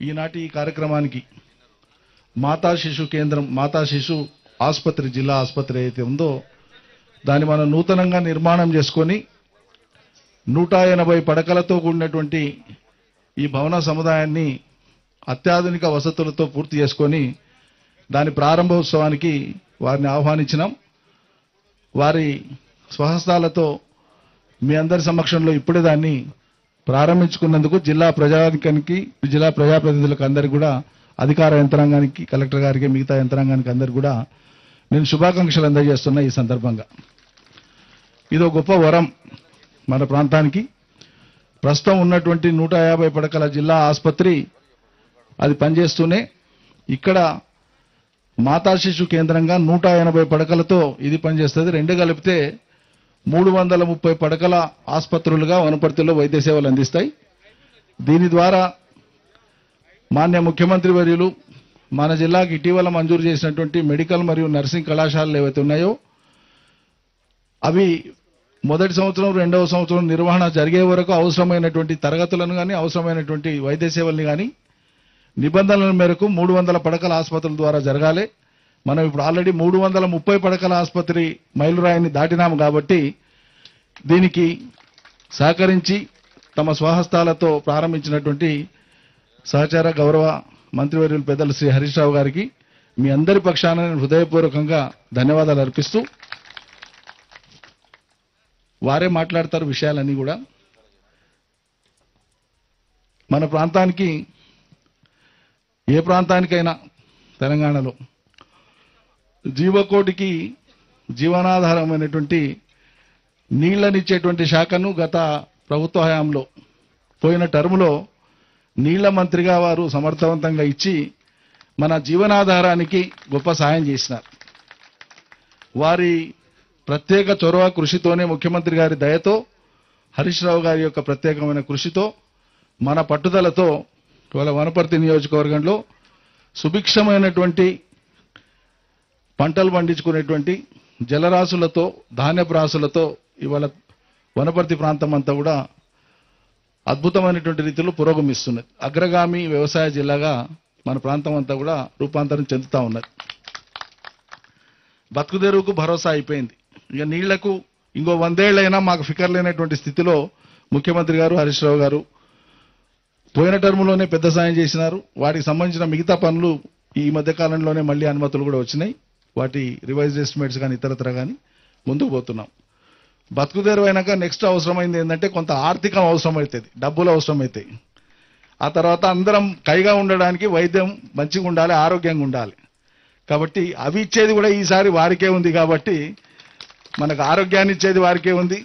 ఈనాటి ఈ కార్యక్రమానికి మాతా శిశు కేంద్రం మాతా శిశు ఆసుపత్రి జిల్లా ఆసుపత్రి అయితే ఉందో దాన్ని మనం నూతనంగా నిర్మాణం చేసుకొని నూట ఎనభై పడకలతో కూడినటువంటి ఈ భవన సముదాయాన్ని అత్యాధునిక వసతులతో పూర్తి చేసుకొని దాని ప్రారంభోత్సవానికి వారిని ఆహ్వానించినాం. వారి స్వహస్తాలతో మీ అందరి సమక్షంలో ఇప్పుడే దాన్ని ప్రారంభించుకున్నందుకు జిల్లా ప్రజానికానికి జిల్లా ప్రజాప్రతినిధులకు అందరికి కూడా అధికార యంత్రాంగానికి కలెక్టర్ గారికి మిగతా యంత్రాంగానికి అందరికి కూడా నేను శుభాకాంక్షలు అందజేస్తున్నా ఈ సందర్భంగా. ఇదో గొప్ప వరం మన ప్రాంతానికి. ప్రస్తుతం ఉన్నటువంటి నూట యాభై పడకల జిల్లా ఆసుపత్రి అది పనిచేస్తూనే ఇక్కడ మాతా శిశు కేంద్రంగా నూట ఎనభై పడకలతో ఇది పనిచేస్తుంది. రెండు కలిపితే మూడు వందల ముప్పై పడకల ఆసుపత్రులుగా వనపర్తిలో వైద్య సేవలు అందిస్తాయి. దీని ద్వారా మాన్య ముఖ్యమంత్రి వర్యులు మన జిల్లాకి ఇటీవల మంజూరు చేసినటువంటి మెడికల్ మరియు నర్సింగ్ కళాశాలలు ఏవైతే ఉన్నాయో అవి మొదటి సంవత్సరం రెండవ సంవత్సరం నిర్వహణ జరిగే వరకు అవసరమైనటువంటి తరగతులను కానీ అవసరమైనటువంటి వైద్య సేవల్ని కానీ నిబంధనల మేరకు మూడు వందల పడకల ఆసుపత్రుల ద్వారా జరగాలి. మనం ఇప్పుడు ఆల్రెడీ మూడు వందల ముప్పై పడకల ఆసుపత్రి మైలురాయిని దాటినాము కాబట్టి దీనికి సహకరించి తమ స్వహస్తాలతో ప్రారంభించినటువంటి సహచార గౌరవ మంత్రివర్యులు పెద్దలు శ్రీ హరీష్ రావు గారికి మీ అందరి పక్షాన హృదయపూర్వకంగా ధన్యవాదాలు అర్పిస్తూ వారే మాట్లాడతారు విషయాలన్నీ కూడా. మన ప్రాంతానికి ఏ ప్రాంతానికైనా తెలంగాణలో జీవకోటికి జీవనాధారమైనటువంటి నీళ్ళనిచ్చేటువంటి శాఖను గత ప్రభుత్వ హయాంలో పోయిన టర్ములో నీళ్ళ మంత్రిగా వారు సమర్థవంతంగా ఇచ్చి మన జీవనాధారానికి గొప్ప సాయం చేసినారు. వారి ప్రత్యేక చొరవ కృషితోనే ముఖ్యమంత్రి గారి దయతో హరీష్ రావు గారి యొక్క ప్రత్యేకమైన కృషితో మన పట్టుదలతో ఇవాళ వనపర్తి నియోజకవర్గంలో సుభిక్షమైనటువంటి పంటలు పండించుకునేటువంటి జలరాశులతో ధాన్యపు రాశులతో ఇవాళ వనపర్తి ప్రాంతం అంతా కూడా అద్భుతమైనటువంటి రీతిలో పురోగమిస్తున్నది. అగ్రగామి వ్యవసాయ జిల్లాగా మన ప్రాంతం అంతా కూడా రూపాంతరం చెందుతా ఉన్నది. బతుకుదెరువుకు భరోసా అయిపోయింది. ఇక నీళ్ళకు ఇంకో వందేళ్ళైనా మాకు ఫికర్ లేనటువంటి స్థితిలో ముఖ్యమంత్రి గారు హరీష్ రావు గారు పోయిన టర్ములోనే పెద్ద సాయం చేసినారు. వాటికి సంబంధించిన మిగతా పనులు ఈ మధ్య కాలంలోనే మళ్ళీ అనుమతులు కూడా వచ్చినాయి. వాటి రివైజ్ ఎస్టిమేట్స్ కానీ ఇతరత్ర కానీ ముందుకు పోతున్నాం. బతుకుదేరు అయినాక నెక్స్ట్ అవసరమైంది ఏంటంటే కొంత ఆర్థికం అవసరం అవుతుంది డబ్బులు అవసరం అవుతాయి ఆ తర్వాత అందరం కైగా ఉండడానికి వైద్యం మంచిగా ఉండాలి ఆరోగ్యంగా ఉండాలి. కాబట్టి అవి ఇచ్చేది కూడా ఈసారి వారికే ఉంది కాబట్టి మనకు ఆరోగ్యాన్ని ఇచ్చేది వారికే ఉంది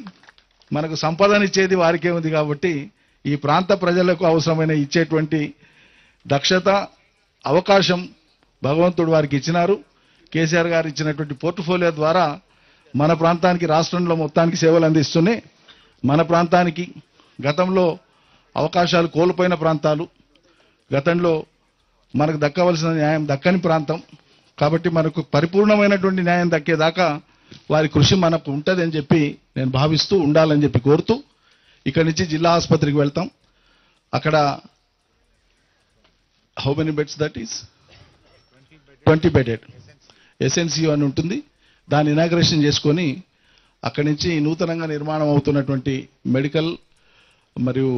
మనకు సంపదనిచ్చేది వారికే ఉంది కాబట్టి ఈ ప్రాంత ప్రజలకు అవసరమైన ఇచ్చేటువంటి దక్షత అవకాశం భగవంతుడు వారికి ఇచ్చినారు. కేసీఆర్ గారు ఇచ్చినటువంటి పోర్ట్ఫోలియో ద్వారా మన ప్రాంతానికి రాష్ట్రంలో మొత్తానికి సేవలు అందిస్తూనే మన ప్రాంతానికి గతంలో అవకాశాలు కోల్పోయిన ప్రాంతాలు. గతంలో మనకు దక్కవలసిన న్యాయం దక్కని ప్రాంతం. కాబట్టి మనకు పరిపూర్ణమైనటువంటి న్యాయం దక్కేదాకా వారి కృషి మనకు ఉంటుందని చెప్పి నేను భావిస్తూ ఉండాలని చెప్పి కోరుతూ ఇక్కడి నుంచి జిల్లా ఆసుపత్రికి వెళ్తాం. అక్కడ how many beds that is? Twenty bedded SNCU అని ఉంటుంది. దాన్ని ఇనాగ్రేషన్ చేసుకొని అక్కడి నుంచి నూతనంగా నిర్మాణం అవుతున్నటువంటి మెడికల్ మరియు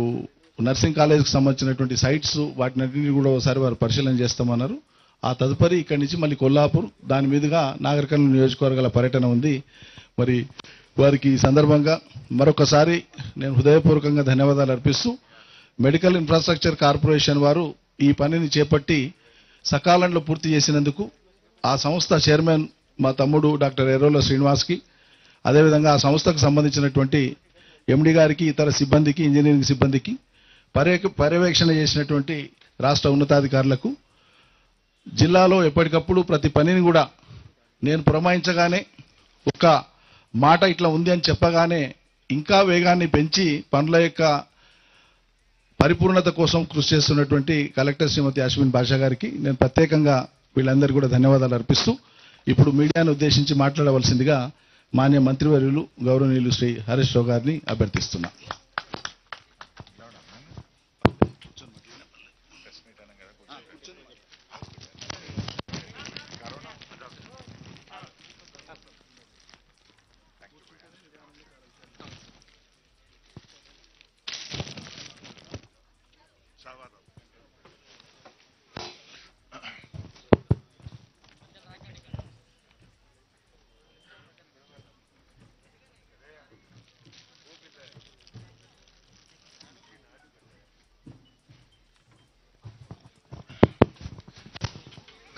నర్సింగ్ కాలేజ్కి సంబంధించినటువంటి సైట్స్ వాటినన్నింటినీ కూడా ఒకసారి వారు పరిశీలన చేస్తామన్నారు. ఆ తదుపరి ఇక్కడి నుంచి మళ్ళీ కొల్లాపూర్ దాని మీదుగా నాగరికల్ నియోజకవర్గాల పర్యటన ఉంది. మరి వారికి ఈ సందర్భంగా మరొకసారి నేను హృదయపూర్వకంగా ధన్యవాదాలు అర్పిస్తూ మెడికల్ ఇన్ఫ్రాస్ట్రక్చర్ కార్పొరేషన్ వారు ఈ పనిని చేపట్టి సకాలంలో పూర్తి చేసినందుకు ఆ సంస్థ చైర్మన్ మా తమ్ముడు డాక్టర్ ఎర్రోల శ్రీనివాస్కి అదేవిధంగా ఆ సంస్థకు సంబంధించినటువంటి ఎండి గారికి ఇతర సిబ్బందికి ఇంజనీరింగ్ సిబ్బందికి పర్యక పర్యవేక్షణ చేసినటువంటి రాష్ట్ర ఉన్నతాధికారులకు జిల్లాలో ఎప్పటికప్పుడు ప్రతి పనిని కూడా నేను పురమాయించగానే ఒక మాట ఇట్లా ఉంది అని చెప్పగానే ఇంకా వేగాన్ని పెంచి పనుల యొక్క పరిపూర్ణత కోసం కృషి చేస్తున్నటువంటి కలెక్టర్ శ్రీమతి అశ్విన్ భాష గారికి నేను ప్రత్యేకంగా వీళ్ళందరికీ కూడా ధన్యవాదాలు అర్పిస్తూ ఇప్పుడు మీడియాను ఉద్దేశించి మాట్లాడవలసిందిగా మాన్య మంత్రివర్యులు గౌరవనీయులు శ్రీ హరీష్ రావు గారిని అభ్యర్థిస్తున్నాను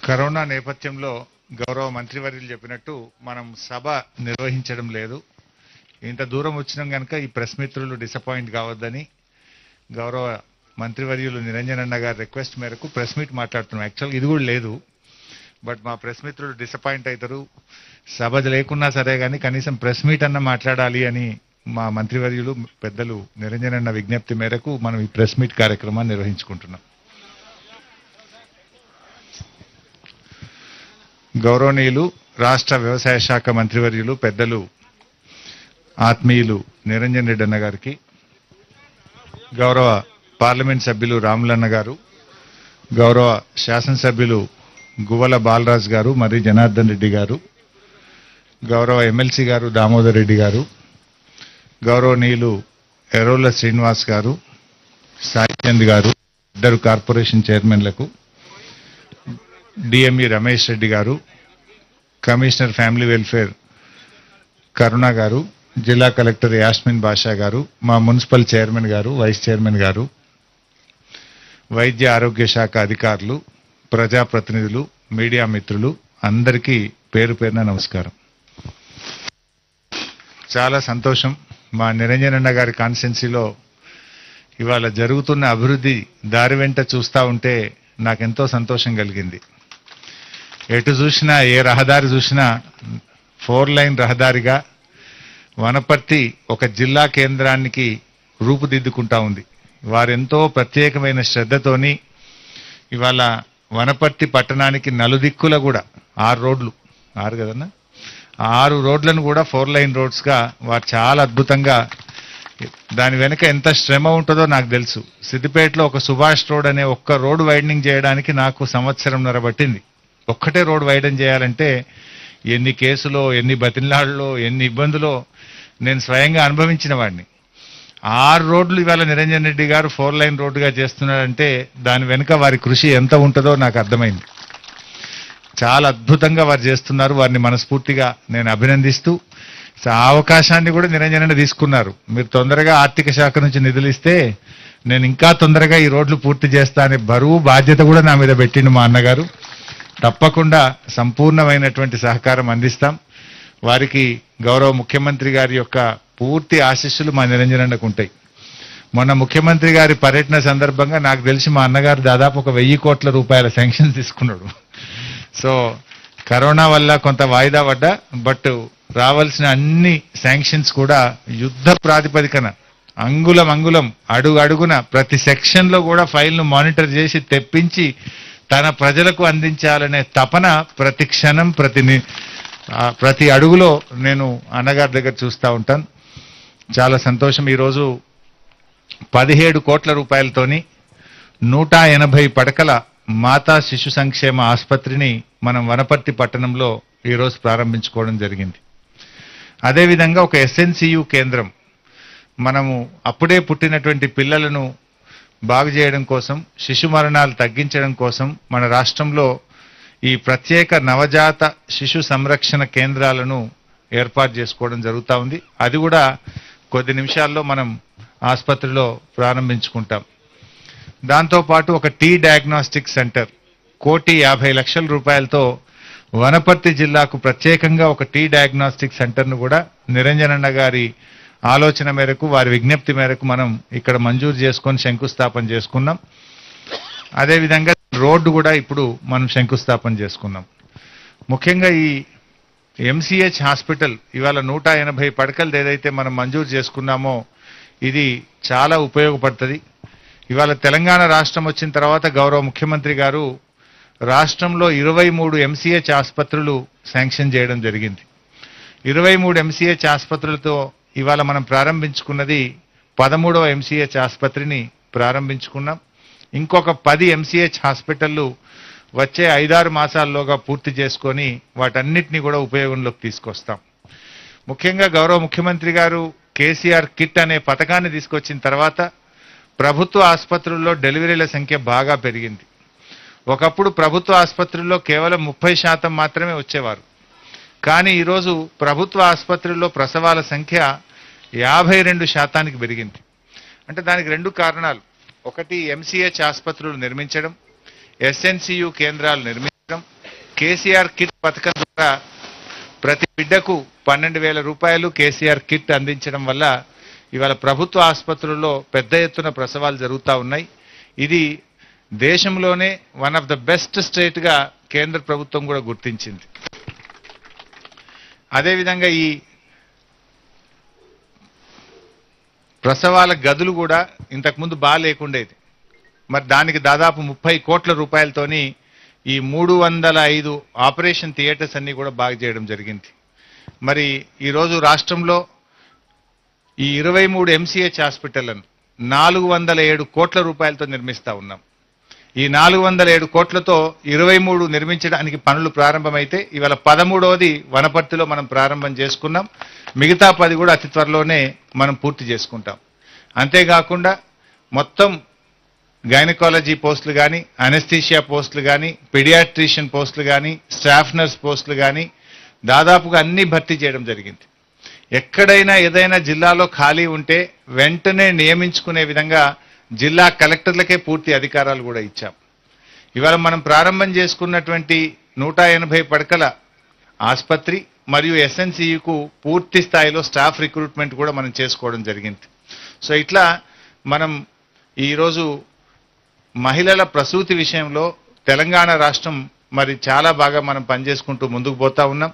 కరోనా నేపథ్యంలో గౌరవ మంత్రివర్యులు చెప్పినట్టు మనం సభ నిర్వహించడం లేదు. ఇంత దూరం వచ్చినాం కనుక ఈ ప్రెస్ మిత్రులు డిసప్పాయింట్ కావద్దని గౌరవ మంత్రివర్యులు నిరంజన్ అన్న గారి రిక్వెస్ట్ మేరకు ప్రెస్ మీట్ మాట్లాడుతున్నాం. యాక్చువల్గా ఇది కూడా లేదు. బట్ మా ప్రెస్ మిత్రులు డిసప్పాయింట్ అవుతారు. సభ లేకున్నా సరే కానీ కనీసం ప్రెస్ మీట్ అన్న మాట్లాడాలి అని మా మంత్రివర్యులు పెద్దలు నిరంజన్ అన్న విజ్ఞప్తి మేరకు మనం ఈ ప్రెస్ మీట్ కార్యక్రమాన్ని నిర్వహించుకుంటున్నాం. గౌరవనీయులు రాష్ట్ర వ్యవసాయ శాఖ మంత్రివర్యులు పెద్దలు ఆత్మీయులు నిరంజన్ రెడ్డి అన్న గారికి గౌరవ పార్లమెంట్ సభ్యులు రాములన్న గారు గౌరవ శాసనసభ్యులు గువ్వల బాలరాజ్ గారు మరి జనార్దన్ రెడ్డి గారు గౌరవ ఎమ్మెల్సీ గారు దామోదర్ రెడ్డి గారు గౌరవనీయులు ఎర్రోల శ్రీనివాస్ గారు సాయిచంద్ గారు ఇద్దరు corporation చైర్మన్లకు DME Ramesh Reddy garu commissioner family welfare కరుణ గారు జిల్లా కలెక్టర్ యాస్మిన్ బాషా గారు మా మున్సిపల్ చైర్మన్ గారు వైస్ చైర్మన్ గారు వైద్య ఆరోగ్య శాఖ అధికారులు ప్రజాప్రతినిధులు మీడియా మిత్రులు అందరికీ పేరు పేరున నమస్కారం. చాలా సంతోషం. మా నిరంజనన్న గారి కాన్స్టెన్సీలో ఇవాళ జరుగుతున్న అభివృద్ధి దారి వెంట చూస్తూ ఉంటే నాకెంతో సంతోషం కలిగింది. ఎటు చూసినా ఏ రహదారి చూసినా ఫోర్ లైన్ రహదారిగా వనపర్తి ఒక జిల్లా కేంద్రానికి రూపుదిద్దుకుంటా ఉంది. వారెంతో ప్రత్యేకమైన శ్రద్ధతోని ఇవాళ వనపర్తి పట్టణానికి నలుదిక్కుల కూడా ఆరు రోడ్లు ఆరు కదన్నా? ఆరు రోడ్లను కూడా ఫోర్ లైన్ రోడ్స్గా వారు చాలా అద్భుతంగా దాని వెనుక ఎంత శ్రమ ఉంటుందో నాకు తెలుసు. సిద్దిపేటలో ఒక సుభాష్ రోడ్ అనే ఒక్క రోడ్ వైడనింగ్ చేయడానికి నాకు సంవత్సరంన్నర పట్టింది. ఒక్కటే రోడ్ వైడన్ చేయాలంటే ఎన్ని కేసులో ఎన్ని బతిన్లాళ్ళలో ఎన్ని ఇబ్బందులో నేను స్వయంగా అనుభవించిన వాడిని. ఆరు రోడ్లు ఇవాళ నిరంజన్ రెడ్డి గారు ఫోర్ లైన్ రోడ్డుగా చేస్తున్నారంటే దాని వెనుక వారి కృషి ఎంత ఉంటుందో నాకు అర్థమైంది. చాలా అద్భుతంగా వారు చేస్తున్నారు. వారిని మనస్ఫూర్తిగా నేను అభినందిస్తూ ఆ అవకాశాన్ని కూడా నిరంజన తీసుకున్నారు. మీరు తొందరగా ఆర్థిక శాఖ నుంచి నిధులు ఇస్తే నేను ఇంకా తొందరగా ఈ రోడ్లు పూర్తి చేస్తా అనే బరువు బాధ్యత కూడా నా మీద పెట్టిండు మా అన్నగారు. తప్పకుండా సంపూర్ణమైనటువంటి సహకారం అందిస్తాం. వారికి గౌరవ ముఖ్యమంత్రి గారి యొక్క పూర్తి ఆశీస్సులు మా నిరంజనకు ఉంటాయి. మొన్న ముఖ్యమంత్రి గారి పర్యటన సందర్భంగా నాకు తెలిసి మా అన్నగారు దాదాపు ఒక వెయ్యి కోట్ల రూపాయల శాంక్షన్ తీసుకున్నాడు. సో కరోనా వల్ల కొంత వాయిదా పడ్డా బట్ రావాల్సిన అన్ని శాంక్షన్స్ కూడా యుద్ధ ప్రాతిపదికన అంగుళం అంగుళం అడుగు అడుగున ప్రతి సెక్షన్లో కూడా ఫైల్ను మానిటర్ చేసి తెప్పించి తన ప్రజలకు అందించాలనే తపన ప్రతి క్షణం ప్రతి ప్రతి అడుగులో నేను అన్నగారి దగ్గర చూస్తూ ఉంటాను. చాలా సంతోషం. ఈరోజు పదిహేడు కోట్ల రూపాయలతోని నూట ఎనభై పడకల మాతా శిశు సంక్షేమ ఆసుపత్రిని మనం వనపర్తి పట్టణంలో ఈరోజు ప్రారంభించుకోవడం జరిగింది. అదేవిధంగా ఒక ఎస్ఎన్సియు కేంద్రం. మనము అప్పుడే పుట్టినటువంటి పిల్లలను బాగు చేయడం కోసం శిశు మరణాలు తగ్గించడం కోసం మన రాష్ట్రంలో ఈ ప్రత్యేక నవజాత శిశు సంరక్షణ కేంద్రాలను ఏర్పాటు చేసుకోవడం జరుగుతూ ఉంది. అది కూడా కొద్ది నిమిషాల్లో మనం ఆసుపత్రిలో ప్రారంభించుకుంటాం. దాంతోపాటు ఒక టీ డయాగ్నోస్టిక్ సెంటర్ కోటి యాభై లక్షల రూపాయలతో వనపర్తి జిల్లాకు ప్రత్యేకంగా ఒక టీ డయాగ్నోస్టిక్ సెంటర్ను కూడా నిరంజనన్న గారి ఆలోచన మేరకు వారి విజ్ఞప్తి మేరకు మనం ఇక్కడ మంజూరు చేసుకొని శంకుస్థాపన చేసుకున్నాం. అదేవిధంగా రోడ్డు కూడా ఇప్పుడు మనం శంకుస్థాపన చేసుకున్నాం. ముఖ్యంగా ఈ ఎంసీహెచ్ హాస్పిటల్ ఇవాళ నూట ఎనభై పడకలు ఏదైతే మనం మంజూరు చేసుకున్నామో ఇది చాలా ఉపయోగపడుతుంది. ఇవాళ తెలంగాణ రాష్ట్రం వచ్చిన తర్వాత గౌరవ ముఖ్యమంత్రి గారు రాష్ట్రంలో ఇరవై మూడు ఎంసీహెచ్ ఆసుపత్రులు శాంక్షన్ చేయడం జరిగింది. ఇరవై మూడు ఎంసీహెచ్ ఆసుపత్రులతో ఇవాళ మనం ప్రారంభించుకున్నది పదమూడవ ఎంసీహెచ్ ఆసుపత్రిని ప్రారంభించుకున్నాం. ఇంకొక పది ఎంసీహెచ్ హాస్పిటళ్ళు వచ్చే ఐదారు మాసాల్లోగా పూర్తి చేసుకొని వాటన్నిటిని కూడా ఉపయోగంలోకి తీసుకొస్తాం. ముఖ్యంగా గౌరవ ముఖ్యమంత్రి గారు కేసీఆర్ కిట్ అనే పథకాన్ని తీసుకొచ్చిన తర్వాత ప్రభుత్వ ఆసుపత్రుల్లో డెలివరీల సంఖ్య బాగా పెరిగింది. ఒకప్పుడు ప్రభుత్వ ఆసుపత్రుల్లో కేవలం ముప్పై శాతం మాత్రమే వచ్చేవారు. కానీ ఈరోజు ప్రభుత్వ ఆసుపత్రుల్లో ప్రసవాల సంఖ్య యాభై రెండు శాతానికి పెరిగింది. అంటే దానికి రెండు కారణాలు. ఒకటి ఎంసీహెచ్ ఆసుపత్రులు నిర్మించడం ఎస్ఎన్సియు కేంద్రాలు నిర్మించడం కేసీఆర్ కిట్ పథకం ద్వారా ప్రతి బిడ్డకు పన్నెండు వేల రూపాయలు కేసీఆర్ కిట్ అందించడం వల్ల ఇవాళ ప్రభుత్వ ఆసుపత్రుల్లో పెద్ద ఎత్తున ప్రసవాలు జరుగుతూ ఉన్నాయి. ఇది దేశంలోనే వన్ ఆఫ్ ద బెస్ట్ స్టేట్గా కేంద్ర ప్రభుత్వం కూడా గుర్తించింది. అదేవిధంగా ఈ ప్రసవాల గదులు కూడా ఇంతకుముందు బాగాలేకుండేది మరి దానికి దాదాపు ముప్పై కోట్ల రూపాయలతోని ఈ మూడు వందల ఐదు ఆపరేషన్ థియేటర్స్ అన్ని కూడా బాగా చేయడం జరిగింది. మరి ఈరోజు రాష్ట్రంలో ఈ ఇరవై మూడు ఎంసీహెచ్ హాస్పిటళ్ళను నాలుగు వందల ఏడు కోట్ల రూపాయలతో నిర్మిస్తా ఉన్నాం. ఈ నాలుగు వందల ఏడు కోట్లతో ఇరవై మూడు నిర్మించడానికి పనులు ప్రారంభమైతే ఇవాళ పదమూడవది వనపర్తిలో మనం ప్రారంభం చేసుకున్నాం. మిగతా పది కూడా అతి త్వరలోనే మనం పూర్తి చేసుకుంటాం. అంతేకాకుండా మొత్తం గైనకాలజీ పోస్టులు కానీ అనెస్థీషియా పోస్టులు కానీ పెడియాట్రిషియన్ పోస్టులు కానీ స్టాఫ్ నర్స్ పోస్టులు కానీ దాదాపుగా అన్ని భర్తీ చేయడం జరిగింది. ఎక్కడైనా ఏదైనా జిల్లాలో ఖాళీ ఉంటే వెంటనే నియమించుకునే విధంగా జిల్లా కలెక్టర్లకే పూర్తి అధికారాలు కూడా ఇచ్చాం. ఇవాళ మనం ప్రారంభం చేసుకున్నటువంటి నూట ఎనభై పడకల ఆసుపత్రి మరియు ఎస్ఎన్సియుకు పూర్తి స్థాయిలో స్టాఫ్ రిక్రూట్మెంట్ కూడా మనం చేసుకోవడం జరిగింది. సో ఇట్లా మనం ఈరోజు మహిళల ప్రసూతి విషయంలో తెలంగాణ రాష్ట్రం మరి చాలా బాగా మనం పనిచేసుకుంటూ ముందుకు పోతా ఉన్నాం.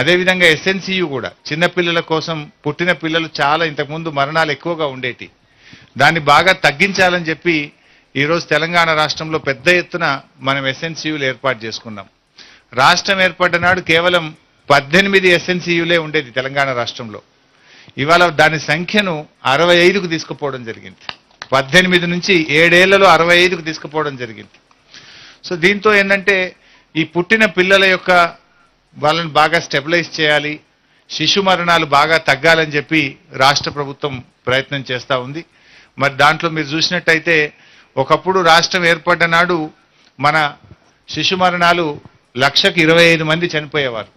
అదేవిధంగా ఎస్ఎన్సియు కూడా చిన్నపిల్లల కోసం పుట్టిన పిల్లలు చాలా ఇంతకుముందు మరణాలు ఎక్కువగా ఉండేటి. దాన్ని బాగా తగ్గించాలని చెప్పి ఈరోజు తెలంగాణ రాష్ట్రంలో పెద్ద ఎత్తున మనం ఎస్ఎన్సియులు ఏర్పాటు చేసుకున్నాం. రాష్ట్రం ఏర్పడ్డ నాడు కేవలం పద్దెనిమిది ఎస్ఎన్సియులే ఉండేది తెలంగాణ రాష్ట్రంలో. ఇవాళ దాని సంఖ్యను అరవై ఐదుకు తీసుకుపోవడం జరిగింది. పద్దెనిమిది నుంచి ఏడేళ్ళలో అరవై ఐదుకు తీసుకుపోవడం జరిగింది. సో దీంతో ఏంటంటే ఈ పుట్టిన పిల్లల యొక్క వాళ్ళని బాగా స్టెబిలైజ్ చేయాలి శిశు మరణాలు బాగా తగ్గాలని చెప్పి రాష్ట్ర ప్రభుత్వం ప్రయత్నం చేస్తూ ఉంది. మరి దాంట్లో మీరు చూసినట్టయితే ఒకప్పుడు రాష్ట్రం ఏర్పడ్డ నాడు మన శిశు మరణాలు లక్షకు ఇరవై ఐదు మంది చనిపోయేవారు.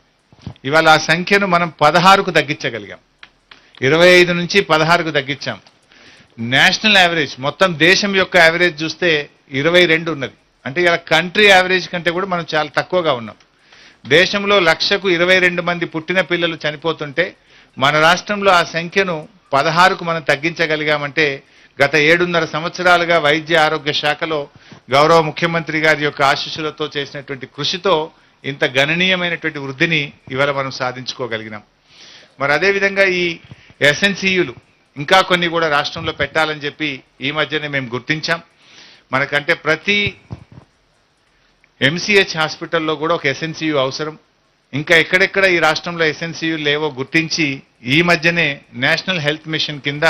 ఇవాళ ఆ సంఖ్యను మనం పదహారుకు తగ్గించగలిగాం. ఇరవై ఐదు నుంచి పదహారుకు తగ్గించాం. నేషనల్ యావరేజ్ మొత్తం దేశం యొక్క యావరేజ్ చూస్తే ఇరవై రెండు ఉన్నది. అంటే ఇలా కంట్రీ యావరేజ్ కంటే కూడా మనం చాలా తక్కువగా ఉన్నాం. దేశంలో లక్షకు ఇరవై రెండు మంది పుట్టిన పిల్లలు చనిపోతుంటే మన రాష్ట్రంలో ఆ సంఖ్యను పదహారుకు మనం తగ్గించగలిగామంటే గత ఏడున్నర సంవత్సరాలుగా వైద్య ఆరోగ్య శాఖలో గౌరవ ముఖ్యమంత్రి గారి యొక్క ఆశీస్సులతో చేసినటువంటి కృషితో ఇంత గణనీయమైనటువంటి వృద్ధిని ఇవాళ మనం సాధించుకోగలిగినాం. మరి అదేవిధంగా ఈ ఎస్ఎన్సీయులు ఇంకా కొన్ని కూడా రాష్ట్రంలో పెట్టాలని చెప్పి ఈ మధ్యనే మేము గుర్తించాం. మనకంటే ప్రతి ఎంసీహెచ్ హాస్పిటల్లో కూడా ఒక ఎస్ఎన్సీయు అవసరం. ఇంకా ఎక్కడెక్కడ ఈ రాష్ట్రంలో ఎస్ఎన్సీయులు లేవో గుర్తించి ఈ మధ్యనే నేషనల్ హెల్త్ మిషన్ కింద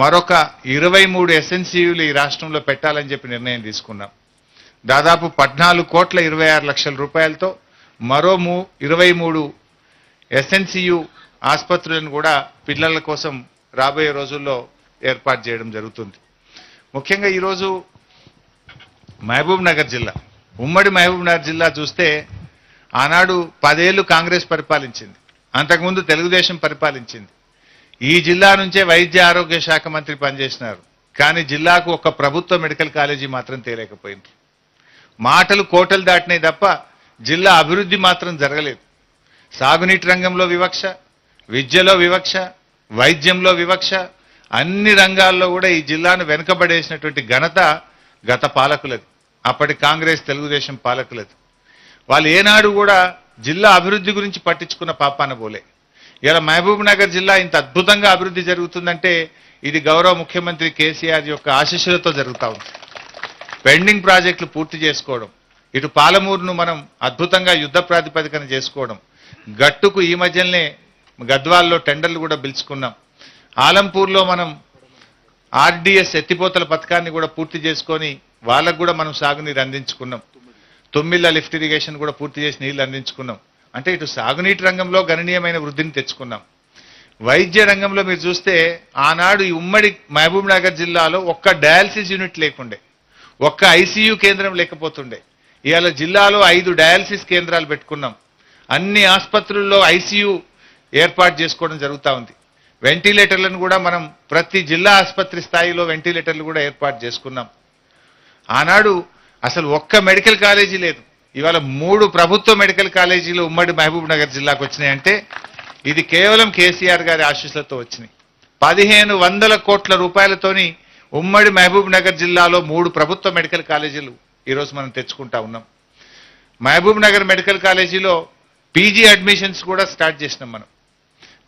మరొక ఇరవై మూడు ఎస్ఎన్సీయులు ఈ రాష్ట్రంలో పెట్టాలని చెప్పి నిర్ణయం తీసుకున్నాం. దాదాపు పద్నాలుగు కోట్ల ఇరవై ఆరు లక్షల రూపాయలతో మరో మూ ఇరవై మూడు ఎస్ఎన్సియు ఆసుపత్రులను కూడా పిల్లల కోసం రాబోయే రోజుల్లో ఏర్పాటు చేయడం జరుగుతుంది. ముఖ్యంగా ఈరోజు మహబూబ్ నగర్ జిల్లా ఉమ్మడి మహబూబ్ నగర్ జిల్లా చూస్తే ఆనాడు పదేళ్ళు కాంగ్రెస్ పరిపాలించింది. అంతకుముందు తెలుగుదేశం పరిపాలించింది. ఈ జిల్లా నుంచే వైద్య ఆరోగ్య శాఖ మంత్రి పనిచేసినారు. కానీ జిల్లాకు ఒక ప్రభుత్వ మెడికల్ కాలేజీ మాత్రం తేలేకపోయింది. మాటలు కోటలు దాటినాయి తప్ప జిల్లా అభివృద్ధి మాత్రం జరగలేదు. సాగునీటి రంగంలో వివక్ష విద్యలో వివక్ష వైద్యంలో వివక్ష అన్ని రంగాల్లో కూడా ఈ జిల్లాను వెనుకబడేసినటువంటి ఘనత గత పాలకులది. అప్పటి కాంగ్రెస్ తెలుగుదేశం పాలకులది. వాళ్ళు ఏనాడు కూడా జిల్లా అభివృద్ధి గురించి పట్టించుకున్న పాపాన పోలే ఇలా మహబూబ్ నగర్ జిల్లా ఇంత అద్భుతంగా అభివృద్ధి జరుగుతుందంటే ఇది గౌరవ ముఖ్యమంత్రి కేసీఆర్ యొక్క ఆశీస్సులతో జరుగుతూ ఉంది. పెండింగ్ ప్రాజెక్టులు పూర్తి చేసుకోవడం ఇటు పాలమూరును మనం అద్భుతంగా యుద్ధ ప్రాతిపదికన చేసుకోవడం గట్టుకు ఈ మధ్యనే గద్వాల్లో టెండర్లు కూడా పిలుచుకున్నాం. ఆలంపూర్లో మనం ఆర్డీఎస్ ఎత్తిపోతల పథకాన్ని కూడా పూర్తి చేసుకొని వాళ్ళకు కూడా మనం సాగునీరు అందించుకున్నాం. తొమ్మిళ్ళ లిఫ్ట్ ఇరిగేషన్ కూడా పూర్తి చేసి నీళ్ళు అందించుకున్నాం. అంటే ఇటు సాగునీటి రంగంలో గణనీయమైన వృద్ధిని తెచ్చుకున్నాం. వైద్య రంగంలో మీరు చూస్తే ఆనాడు ఈ ఉమ్మడి మహబూబ్ నగర్ జిల్లాలో ఒక్క డయాలసిస్ యూనిట్ లేకుండే. ఒక్క ఐసీయూ కేంద్రం లేకపోతుండే. ఇవాళ జిల్లాలో ఐదు డయాలసిస్ కేంద్రాలు పెట్టుకున్నాం. అన్ని ఆసుపత్రుల్లో ఐసీయూ ఏర్పాటు చేసుకోవడం జరుగుతూ ఉంది. వెంటిలేటర్లను కూడా మనం ప్రతి జిల్లా ఆసుపత్రి స్థాయిలో వెంటిలేటర్లు కూడా ఏర్పాటు చేసుకున్నాం. ఆనాడు అసలు ఒక్క మెడికల్ కాలేజీ లేదు. ఇవాళ మూడు ప్రభుత్వ మెడికల్ కాలేజీలు ఉమ్మడి మహబూబ్ నగర్ జిల్లాకు వచ్చినాయంటే ఇది కేవలం కేసీఆర్ గారి ఆశీస్సులతో వచ్చినాయి. పదిహేను వందల కోట్ల రూపాయలతోని ఉమ్మడి మహబూబ్ నగర్ జిల్లాలో మూడు ప్రభుత్వ మెడికల్ కాలేజీలు ఈరోజు మనం తెచ్చుకుంటా ఉన్నాం. మహబూబ్ నగర్ మెడికల్ కాలేజీలో పీజీ అడ్మిషన్స్ కూడా స్టార్ట్ చేసినాం మనం.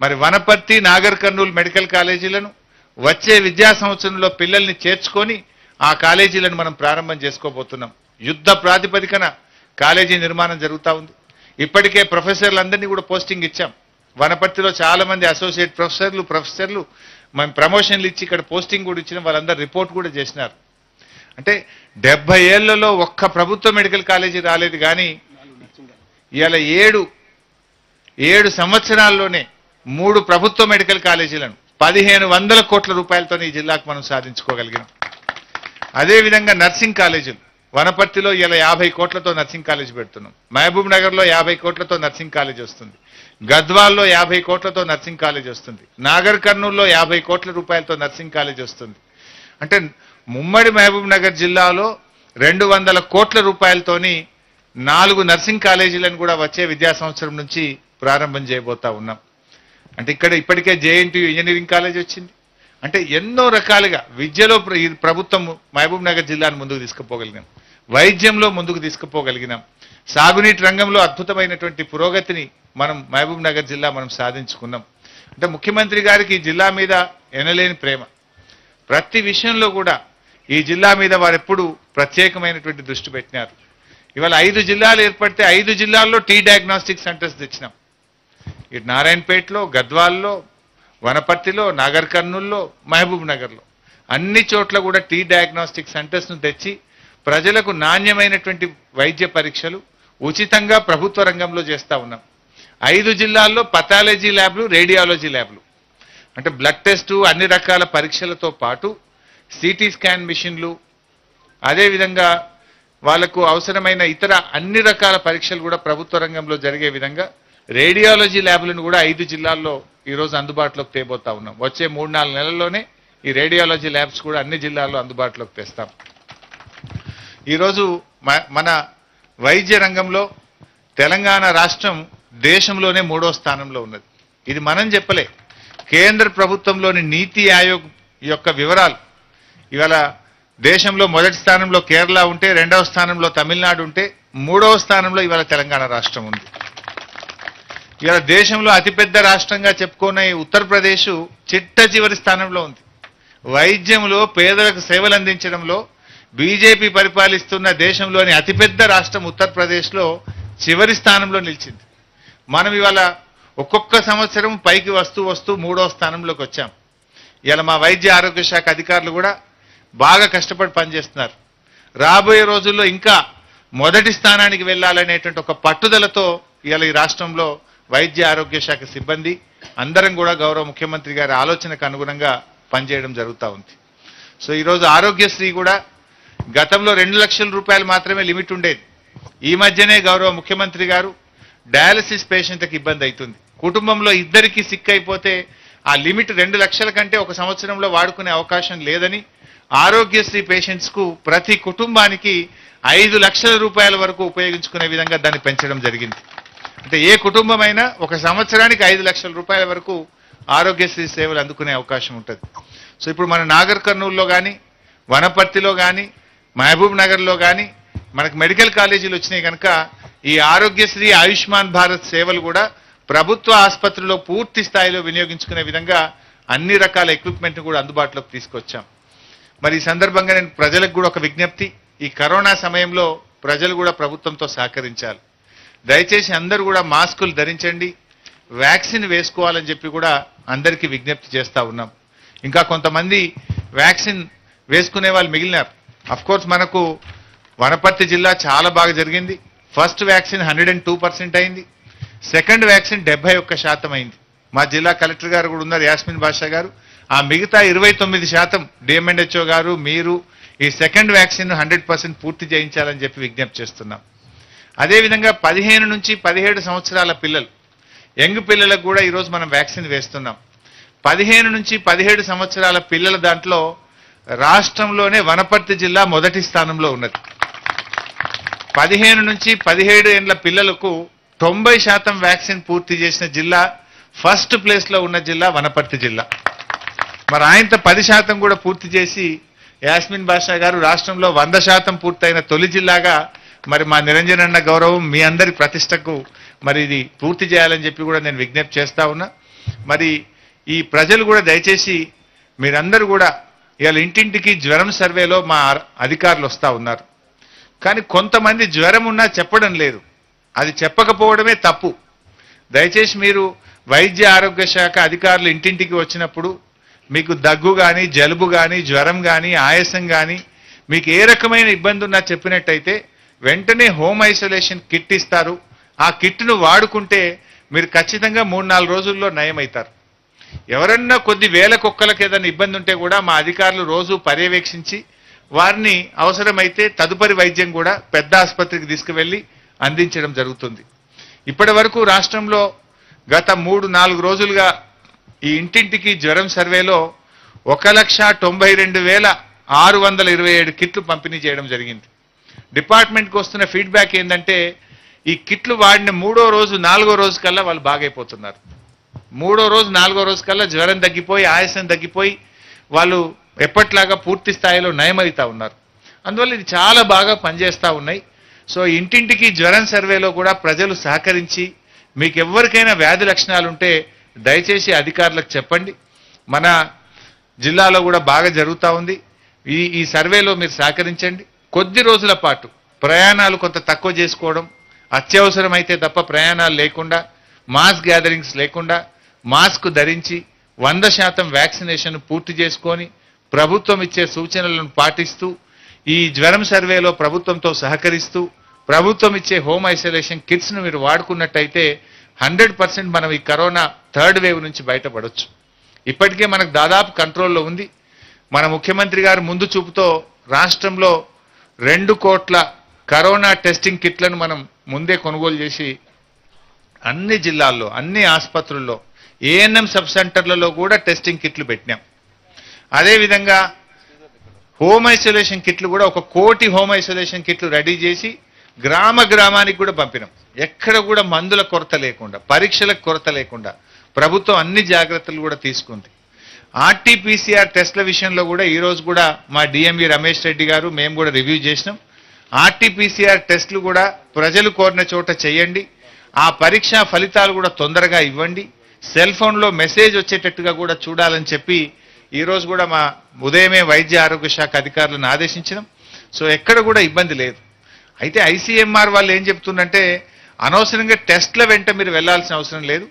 మరి వనపర్తి నాగర్ కర్నూలు మెడికల్ కాలేజీలను వచ్చే విద్యా సంవత్సరంలో పిల్లల్ని చేర్చుకొని ఆ కాలేజీలను మనం ప్రారంభం చేసుకోబోతున్నాం. యుద్ధ ప్రాతిపదికన కాలేజీ నిర్మాణం జరుగుతూ ఉంది. ఇప్పటికే ప్రొఫెసర్లందరినీ కూడా పోస్టింగ్ ఇచ్చాం. వనపర్తిలో చాలా మంది అసోసియేట్ ప్రొఫెసర్లు ప్రొఫెసర్లు మేము ప్రమోషన్లు ఇచ్చి ఇక్కడ పోస్టింగ్ కూడా ఇచ్చిన వాళ్ళందరూ రిపోర్ట్ కూడా చేసినారు. అంటే డెబ్బై ఏళ్ళలో ఒక్క ప్రభుత్వ మెడికల్ కాలేజీ రాలేదు కానీ ఇవాళ ఏడు ఏడు సంవత్సరాల్లోనే మూడు ప్రభుత్వ మెడికల్ కాలేజీలను పదిహేను వందల కోట్ల రూపాయలతో ఈ జిల్లాకు మనం సాధించుకోగలిగినాం. అదేవిధంగా నర్సింగ్ కాలేజీలు. వనపర్తిలో ఇలా యాభై కోట్లతో నర్సింగ్ కాలేజ్ పెడుతున్నాం. మహబూబ్ నగర్లో యాభై కోట్లతో నర్సింగ్ కాలేజ్ వస్తుంది. గద్వాల్లో యాభై కోట్లతో నర్సింగ్ కాలేజ్ వస్తుంది. నాగర్ కర్నూల్లో యాభై కోట్ల రూపాయలతో నర్సింగ్ కాలేజ్ వస్తుంది. అంటే ముమ్మడి మహబూబ్ నగర్ జిల్లాలో రెండు వందల కోట్ల రూపాయలతోని నాలుగు నర్సింగ్ కాలేజీలను కూడా వచ్చే విద్యా సంవత్సరం నుంచి ప్రారంభం చేయబోతా ఉన్నాం. అంటే ఇక్కడ ఇప్పటికే జేఎన్టీయూ ఇంజనీరింగ్ కాలేజ్ వచ్చింది. అంటే ఎన్నో రకాలుగా విద్యలో ప్ర- ప్రభుత్వం మహబూబ్ నగర్ జిల్లాను ముందుకు తీసుకుపోగలిగినాం. వైద్యంలో ముందుకు తీసుకుపోగలిగినాం. సాగునీటి రంగంలో అద్భుతమైనటువంటి పురోగతిని మనం మహబూబ్ నగర్ జిల్లా మనం సాధించుకున్నాం. అంటే ముఖ్యమంత్రి గారికి ఈ జిల్లా మీద ఎనలేని ప్రేమ. ప్రతి విషయంలో కూడా ఈ జిల్లా మీద వారు ఎప్పుడు ప్రత్యేకమైనటువంటి దృష్టి పెట్టినారు. ఇవాళ ఐదు జిల్లాలు ఏర్పడితే ఐదు జిల్లాల్లో టీ డయాగ్నాస్టిక్ సెంటర్స్ తెచ్చినాం. ఇటు నారాయణపేటలో గద్వాల్లో వనపర్తిలో నాగర్ కర్నూల్లో మహబూబ్ నగర్లో. అన్ని చోట్ల కూడా టీ డయాగ్నోస్టిక్ సెంటర్స్ను తెచ్చి ప్రజలకు నాణ్యమైనటువంటి వైద్య పరీక్షలు ఉచితంగా ప్రభుత్వ రంగంలో చేస్తూ ఉన్నాం. ఐదు జిల్లాల్లో పథాలజీ ల్యాబ్లు రేడియాలజీ ల్యాబ్లు. అంటే బ్లడ్ టెస్ట్ అన్ని రకాల పరీక్షలతో పాటు సిటీ స్కాన్ మిషన్లు అదేవిధంగా వాళ్ళకు అవసరమైన ఇతర అన్ని రకాల పరీక్షలు కూడా ప్రభుత్వ రంగంలో జరిగే విధంగా రేడియాలజీ ల్యాబ్లను కూడా ఐదు జిల్లాల్లో ఈరోజు అందుబాటులోకి తేబోతా ఉన్నాం. వచ్చే మూడు నాలుగు నెలల్లోనే ఈ రేడియాలజీ ల్యాబ్స్ కూడా అన్ని జిల్లాల్లో అందుబాటులోకి తెస్తాం. ఈరోజు మ- మన వైద్య రంగంలో తెలంగాణ రాష్ట్రం దేశంలోనే మూడో స్థానంలో ఉన్నది. ఇది మనం చెప్పలే. కేంద్ర ప్రభుత్వంలోని నీతి ఆయోగ్ యొక్క వివరాలు. ఇవాళ దేశంలో మొదటి స్థానంలో కేరళ ఉంటే రెండవ స్థానంలో తమిళనాడు ఉంటే మూడవ స్థానంలో ఇవాళ తెలంగాణ రాష్ట్రం ఉంది. ఇవాళ దేశంలో అతిపెద్ద రాష్ట్రంగా చెప్పుకున్న ఈ ఉత్తరప్రదేశ్ చిట్ట చివరి స్థానంలో ఉంది. వైద్యంలో పేదలకు సేవలు అందించడంలో బీజేపీ పరిపాలిస్తున్న దేశంలోని అతిపెద్ద రాష్ట్రం ఉత్తరప్రదేశ్లో చివరి స్థానంలో నిలిచింది. మనం ఇవాళ ఒక్కొక్క సంవత్సరం పైకి వస్తూ వస్తూ మూడో స్థానంలోకి వచ్చాం. ఇవాళ మా వైద్య ఆరోగ్య శాఖ అధికారులు కూడా బాగా కష్టపడి పనిచేస్తున్నారు. రాబోయే రోజుల్లో ఇంకా మొదటి స్థానానికి వెళ్ళాలనేటువంటి ఒక పట్టుదలతో ఇవాళ ఈ రాష్ట్రంలో వైద్య ఆరోగ్య శాఖ సిబ్బంది అందరం కూడా గౌరవ ముఖ్యమంత్రి గారి ఆలోచనకు అనుగుణంగా పనిచేయడం జరుగుతూ ఉంది. సో ఈరోజు ఆరోగ్యశ్రీ కూడా గతంలో రెండు లక్షల రూపాయలు మాత్రమే లిమిట్ ఉండేది. ఈ మధ్యనే గౌరవ ముఖ్యమంత్రి గారు డయాలసిస్ పేషెంట్కి ఇబ్బంది అవుతుంది. కుటుంబంలో ఇద్దరికి సిక్ అయిపోతే ఆ లిమిట్ రెండు లక్షల కంటే ఒక సంవత్సరంలో వాడుకునే అవకాశం లేదని ఆరోగ్యశ్రీ పేషెంట్స్కు ప్రతి కుటుంబానికి ఐదు లక్షల రూపాయల వరకు ఉపయోగించుకునే విధంగా దాన్ని పెంచడం జరిగింది. అంటే ఏ కుటుంబమైనా ఒక సంవత్సరానికి ఐదు లక్షల రూపాయల వరకు ఆరోగ్యశ్రీ సేవలు అందుకునే అవకాశం ఉంటుంది. సో ఇప్పుడు మన నాగర్ కర్నూలులో కానీ వనపర్తిలో కానీ మహబూబ్ నగర్లో కానీ మనకు మెడికల్ కాలేజీలు వచ్చినాయి కనుక ఈ ఆరోగ్యశ్రీ ఆయుష్మాన్ భారత్ సేవలు కూడా ప్రభుత్వ ఆసుపత్రిలో పూర్తి స్థాయిలో వినియోగించుకునే విధంగా అన్ని రకాల ఎక్విప్మెంట్ కూడా అందుబాటులోకి తీసుకొచ్చాం. మరి ఈ సందర్భంగా నేను ప్రజలకు కూడా ఒక విజ్ఞప్తి. ఈ కరోనా సమయంలో ప్రజలు కూడా ప్రభుత్వంతో సహకరించాలి. దయచేసి అందరూ కూడా మాస్కులు ధరించండి. వ్యాక్సిన్ వేసుకోవాలని చెప్పి కూడా అందరికీ విజ్ఞప్తి చేస్తా ఉన్నాం. ఇంకా కొంతమంది వ్యాక్సిన్ వేసుకునే వాళ్ళు మిగిలినారు. అఫ్కోర్స్ మనకు వనపర్తి జిల్లా చాలా బాగా జరిగింది. First vaccine hundred and two percent అయింది. సెకండ్ వ్యాక్సిన్ డెబ్బై ఒక్క శాతం అయింది. మా జిల్లా కలెక్టర్ గారు కూడా ఉన్నారు యాస్మిన్ బాషా గారు. ఆ మిగతా ఇరవై తొమ్మిది శాతం డిఎంఎన్హెచ్ఓ గారు మీరు ఈ సెకండ్ వ్యాక్సిన్ హండ్రెడ్ పర్సెంట్ పూర్తి చేయించాలని చెప్పి విజ్ఞప్తి చేస్తున్నాం. అదేవిధంగా పదిహేను నుంచి పదిహేడు సంవత్సరాల పిల్లలు యంగ్ పిల్లలకు కూడా ఈరోజు మనం వ్యాక్సిన్ వేస్తున్నాం. పదిహేను నుంచి పదిహేడు సంవత్సరాల పిల్లల దాంట్లో రాష్ట్రంలోనే వనపర్తి జిల్లా మొదటి స్థానంలో ఉన్నది. పదిహేను నుంచి పదిహేడు ఏండ్ల పిల్లలకు తొంభై శాతం వ్యాక్సిన్ పూర్తి చేసిన జిల్లా ఫస్ట్ ప్లేస్లో ఉన్న జిల్లా వనపర్తి జిల్లా. మరి ఆయనతో పది శాతం కూడా పూర్తి చేసి యాస్మిన్ బాషా గారు రాష్ట్రంలో వంద శాతం పూర్తయిన తొలి జిల్లాగా మరి మా నిరంజన్ అన్న గౌరవం మీ అందరి ప్రతిష్టకు మరి ఇది పూర్తి చేయాలని చెప్పి కూడా నేను విజ్ఞప్తి చేస్తా ఉన్నా. మరి ఈ ప్రజలు కూడా దయచేసి మీరందరూ కూడా ఇవాళ ఇంటింటికి జ్వరం సర్వేలో మా అధికారులు వస్తూ ఉన్నారు. కానీ కొంతమంది జ్వరం ఉన్నా చెప్పడం లేదు. అది చెప్పకపోవడమే తప్పు. దయచేసి మీరు వైద్య ఆరోగ్య శాఖ అధికారులు ఇంటింటికి వచ్చినప్పుడు మీకు దగ్గు కానీ జలుబు కానీ జ్వరం కానీ ఆయాసం కానీ మీకు ఏ రకమైన ఇబ్బంది ఉన్నా చెప్పినట్టయితే వెంటనే హోమ్ ఐసోలేషన్ కిట్ ఇస్తారు. ఆ కిట్ను వాడుకుంటే మీరు ఖచ్చితంగా మూడు నాలుగు రోజుల్లో నయమవుతారు ఎవరన్నా కొద్ది వేల కుక్కలకు ఏదైనా ఇబ్బంది ఉంటే కూడా మా అధికారులు రోజు పర్యవేక్షించి వారిని అవసరమైతే తదుపరి వైద్యం కూడా పెద్ద ఆసుపత్రికి తీసుకువెళ్ళి అందించడం జరుగుతుంది. ఇప్పటి వరకు రాష్ట్రంలో గత మూడు నాలుగు రోజులుగా ఈ ఇంటింటికి జ్వరం సర్వేలో ఒక లక్ష తొంభై రెండు వేల ఆరు వందల ఇరవై ఏడు కిట్లు పంపిణీ చేయడం జరిగింది. డిపార్ట్మెంట్కి వస్తున్న ఫీడ్బ్యాక్ ఏంటంటే ఈ కిట్లు వాడిన మూడో రోజు నాలుగో రోజు కల్లా వాళ్ళు బాగైపోతున్నారు. మూడో రోజు నాలుగో రోజు కల్లా జ్వరం తగ్గిపోయి ఆయాసం తగ్గిపోయి వాళ్ళు ఎప్పట్లాగా పూర్తి స్థాయిలో నయమవుతా ఉన్నారు. అందువల్ల ఇది చాలా బాగా పనిచేస్తూ ఉన్నాయి. సో ఇంటింటికి జ్వరం సర్వేలో కూడా ప్రజలు సహకరించి మీకు ఎవరికైనా వ్యాధి లక్షణాలు ఉంటే దయచేసి అధికారులకు చెప్పండి. మన జిల్లాలో కూడా బాగా జరుగుతూ ఉంది. ఈ ఈ సర్వేలో మీరు సహకరించండి. కొద్ది రోజుల పాటు ప్రయాణాలు కొంత తక్కువ చేసుకోవడం అత్యవసరమైతే తప్ప ప్రయాణాలు లేకుండా మాస్ గ్యాదరింగ్స్ లేకుండా మాస్క్ ధరించి వంద శాతం వ్యాక్సినేషన్ పూర్తి చేసుకొని ప్రభుత్వం ఇచ్చే సూచనలను పాటిస్తూ ఈ జ్వరం సర్వేలో ప్రభుత్వంతో సహకరిస్తూ ప్రభుత్వం ఇచ్చే హోమ్ ఐసోలేషన్ కిట్స్ను మీరు వాడుకున్నట్టయితే హండ్రెడ్ పర్సెంట్ మనం ఈ కరోనా థర్డ్ వేవ్ నుంచి బయటపడొచ్చు. ఇప్పటికే మనకు దాదాపు కంట్రోల్లో ఉంది. మన ముఖ్యమంత్రి గారు ముందు చూపుతో రాష్ట్రంలో రెండు కోట్ల కరోనా టెస్టింగ్ కిట్లను మనం ముందే కొనుగోలు చేసి అన్ని జిల్లాల్లో అన్ని ఆసుపత్రుల్లో ఏఎన్ఎం సబ్ సెంటర్లలో కూడా టెస్టింగ్ కిట్లు పెట్టినాం. అదేవిధంగా హోమ్ ఐసోలేషన్ కిట్లు కూడా ఒక కోటి హోమ్ ఐసోలేషన్ కిట్లు రెడీ చేసి గ్రామ గ్రామానికి కూడా పంపినాం. ఎక్కడ కూడా మందుల కొరత లేకుండా పరీక్షలకు కొరత లేకుండా ప్రభుత్వం అన్ని జాగ్రత్తలు కూడా తీసుకుంది. ఆర్టీపీసీఆర్ టెస్ట్ల విషయంలో కూడా ఈ రోజు కూడా మా డిఎంఈ రమేష్ రెడ్డి గారు మేము కూడా రివ్యూ చేసినాం. ఆర్టీపీసీఆర్ టెస్టులు కూడా ప్రజలు కోరిన చోట చేయండి. ఆ పరీక్ష ఫలితాలు కూడా తొందరగా ఇవ్వండి. సెల్ ఫోన్లో మెసేజ్ వచ్చేటట్టుగా కూడా చూడాలని చెప్పి ఈరోజు కూడా మా ఉదయమే వైద్య ఆరోగ్య శాఖ అధికారులను ఆదేశించినాం. సో ఎక్కడ కూడా ఇబ్బంది లేదు. అయితే ఐసీఎంఆర్ వాళ్ళు ఏం చెప్తుందంటే అనవసరంగా టెస్ట్ల వెంట మీరు వెళ్ళాల్సిన అవసరం లేదు.